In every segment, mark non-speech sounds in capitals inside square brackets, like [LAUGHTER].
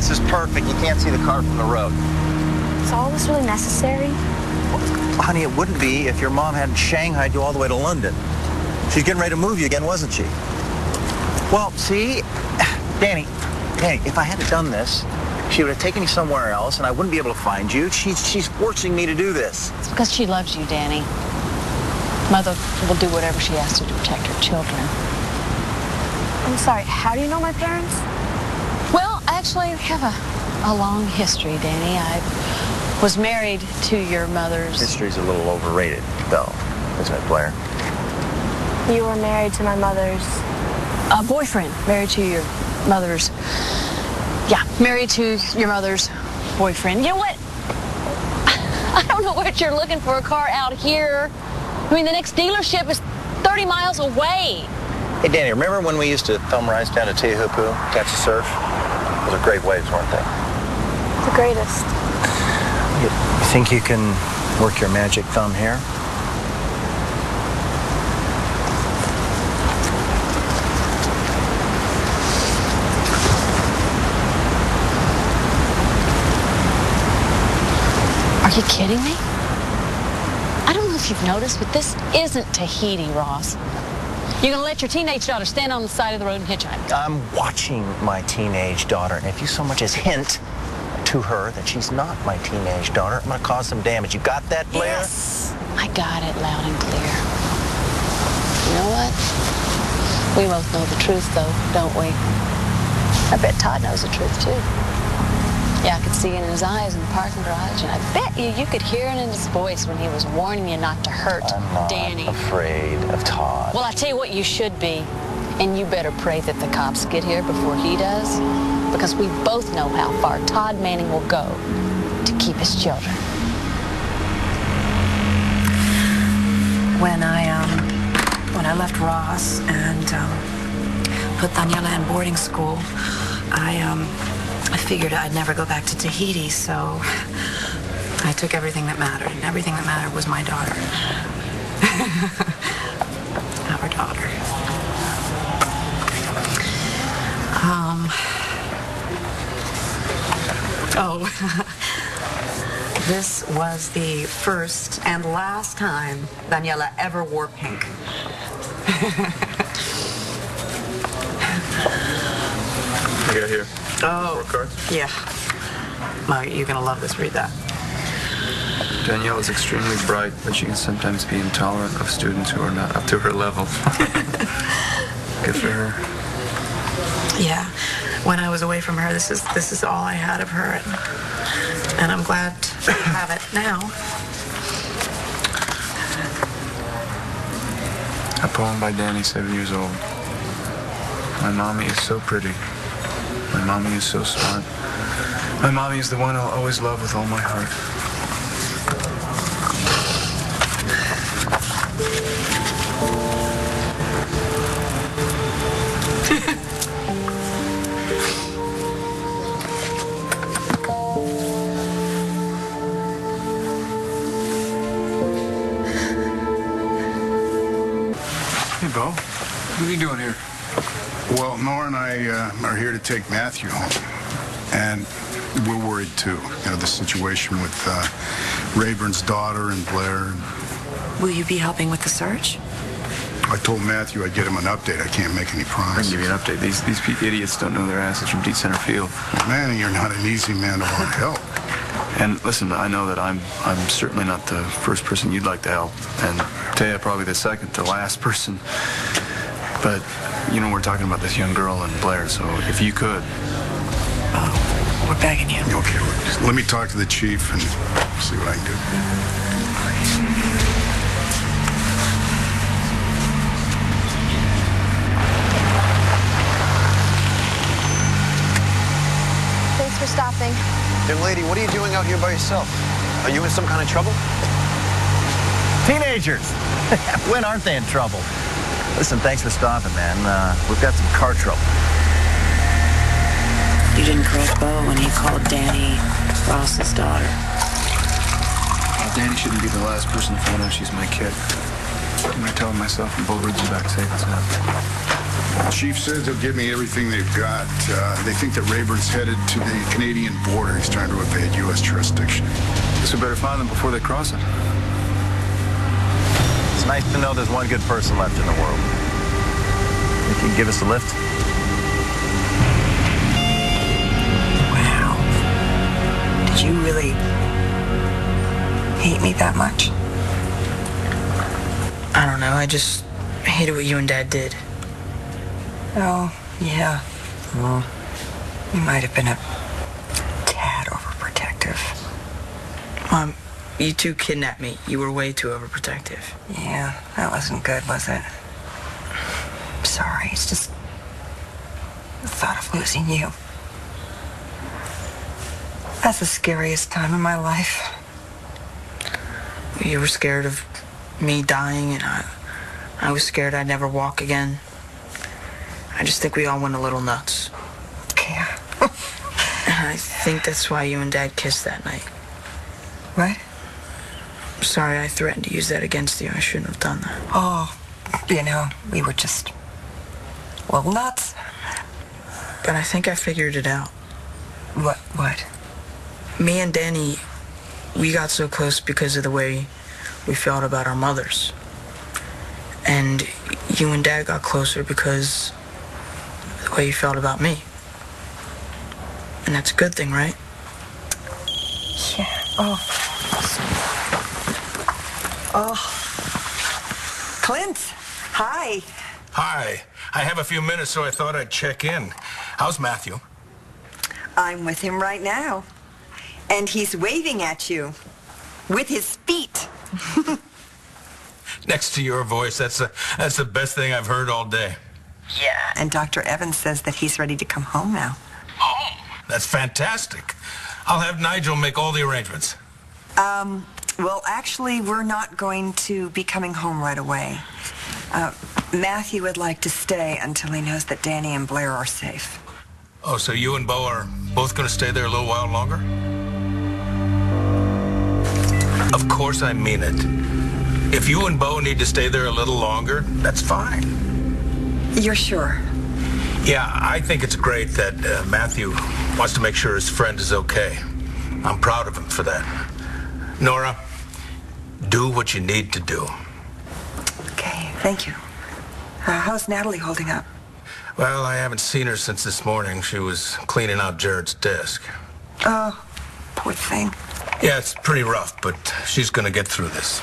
this is perfect. You can't see the car from the road. Is all this really necessary? Honey, it wouldn't be if your mom hadn't shanghaied you all the way to London. She's getting ready to move you again, wasn't she? Well, see, [SIGHS] Dani, Dani, if I hadn't done this, she would have taken you somewhere else, and I wouldn't be able to find you. She's, she's forcing me to do this. It's because she loves you, Dani. Mother will do whatever she has to to protect her children. I'm sorry, how do you know my parents? Well, actually, we have a, a long history, Dani. I was married to your mother's... History's a little overrated, though, isn't it, Blair? You were married to my mother's... A boyfriend. Married to your mother's... Yeah, married to your mother's boyfriend. You know what? [LAUGHS] I don't know what you're looking for a car out here. I mean, the next dealership is 30 miles away. Hey, Dani, remember when we used to thumb rides down to Teahupo'o, catch the surf? Those are great waves, weren't they? The greatest. You, you think you can work your magic thumb here? Are you kidding me? I don't know if you've noticed, but this isn't Tahiti, Ross. You're gonna let your teenage daughter stand on the side of the road and hitchhike. I'm watching my teenage daughter, and if you so much as hint to her that she's not my teenage daughter, I'm gonna cause some damage. You got that, Blair? Yes, I got it loud and clear. You know what? We both know the truth, though, don't we? I bet Todd knows the truth, too. Yeah, I could see it in his eyes in the parking garage, and I bet you you could hear it in his voice when he was warning you not to hurt I'm not Dani. afraid of Todd. Well, I tell you what, you should be. And you better pray that the cops get here before he does. Because we both know how far Todd Manning will go to keep his children. when I um when I left Ross and um, put Daniela in boarding school, I um I figured I'd never go back to Tahiti, so I took everything that mattered, and everything that mattered was my daughter. [LAUGHS] Our daughter. Um. Oh. [LAUGHS] This was the first and last time Daniela ever wore pink. You got here. Oh. Cards. Yeah. Mo, you're gonna love this. Read that. Danielle is extremely bright, but she can sometimes be intolerant of students who are not up to her level. [LAUGHS] Good for her. Yeah. When I was away from her, this is this is all I had of her, and, and I'm glad to have it now. A poem by Dani, seven years old. My mommy is so pretty. My mommy is so smart. My mommy is the one I'll always love with all my heart. Hey, Bo. What are you doing here? Well, Nora and I uh, are here to take Matthew home. And we're worried too. You know, the situation with uh, Rayburn's daughter and Blair. Will you be helping with the search? I told Matthew I'd get him an update. I can't make any promises. I can promises. give you an update. These these idiots don't know their asses from deep center field. Man, you're not an easy man to want to help. And listen, I know that I'm I'm certainly not the first person you'd like to help, and Téa probably the second to last person. But you know we're talking about this young girl and Blair, so if you could, Oh, we're begging you. Okay, well, let me talk to the chief and see what I can do. Thanks for stopping. Young lady, what are you doing out here by yourself? Are you in some kind of trouble? Teenagers! [LAUGHS] when aren't they in trouble? Listen, thanks for stopping, man. Uh, we've got some car trouble. You didn't correct Bo when he called Dani Ross's daughter. uh, Dani shouldn't be the last person to find out she's my kid. I'm gonna tell him myself and Bull Ridge is back safe and sound. Chief says they'll give me everything they've got. Uh, they think that Rayburn's headed to the Canadian border. He's trying to evade U.S. jurisdiction. Guess we better find them before they cross it. It's nice to know there's one good person left in the world. Think you can give us a lift? Wow. Did you really hate me that much? I don't know. I just hated what you and Dad did. Oh, yeah. Well, you might have been a tad overprotective. Mom, you two kidnapped me. You were way too overprotective. Yeah, that wasn't good, was it? I'm sorry. It's just the thought of losing you. That's the scariest time in my life. You were scared of me dying, and I, I was scared I'd never walk again. I just think we all went a little nuts. Yeah. [LAUGHS] And I think that's why you and Dad kissed that night. What? Sorry, I threatened to use that against you. I shouldn't have done that. Oh, you know, we were just, well, nuts. But I think I figured it out. What? What? Me and Dani, we got so close because of the way we felt about our mothers. And you and Dad got closer because of the way you felt about me. And that's a good thing, right? Yeah. Oh. Oh. Clint. Hi. Hi. I have a few minutes, so I thought I'd check in. How's Matthew? I'm with him right now. And he's waving at you with his feet. [LAUGHS] Next to your voice, that's the, that's the best thing I've heard all day. Yeah. And Dr. Evans says that he's ready to come home now. Oh, that's fantastic. I'll have Nigel make all the arrangements. Um, well, actually, we're not going to be coming home right away. Uh, Matthew would like to stay until he knows that Dani and Blair are safe. Oh, so you and Bo are both going to stay there a little while longer? Of course I mean it. If you and Bo need to stay there a little longer, that's fine. You're sure? Yeah, I think it's great that uh, Matthew wants to make sure his friend is okay. I'm proud of him for that. Nora, do what you need to do. Okay, thank you. Uh, how's Natalie holding up? Well, I haven't seen her since this morning. She was cleaning out Jared's desk. Oh, poor thing. Yeah, it's pretty rough, but she's going to get through this.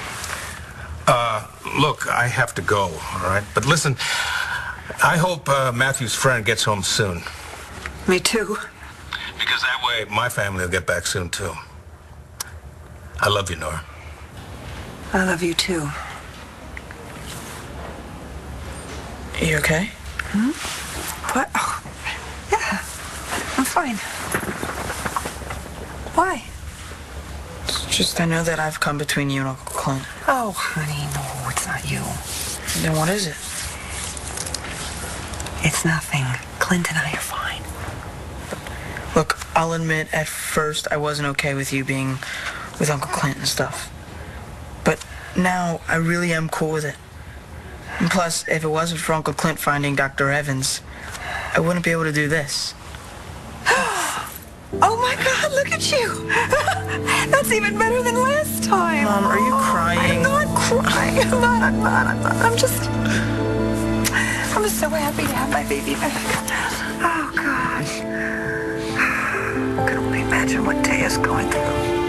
Uh, look, I have to go, all right? But listen, I hope uh, Matthew's friend gets home soon. Me too. Because that way my family will get back soon, too. I love you, Nora. I love you too. You okay? Hmm? What? Oh, yeah, I'm fine. Why? It's just I know that I've come between you and Uncle Clint. Oh, honey, no, it's not you. Then what is it? It's nothing. Clint and I are fine. Look, I'll admit at first I wasn't okay with you being with Uncle Clint and stuff. But now I really am cool with it. And plus, if it wasn't for Uncle Clint finding Dr. Evans, I wouldn't be able to do this. [GASPS] Oh my God, look at you. [LAUGHS] That's even better than last time. Mom, are you crying? I'm not crying. I'm not, I'm not, I'm not. I'm just, I'm just so happy to have my baby back. Oh gosh. [SIGHS] I can only imagine what Téa's going through.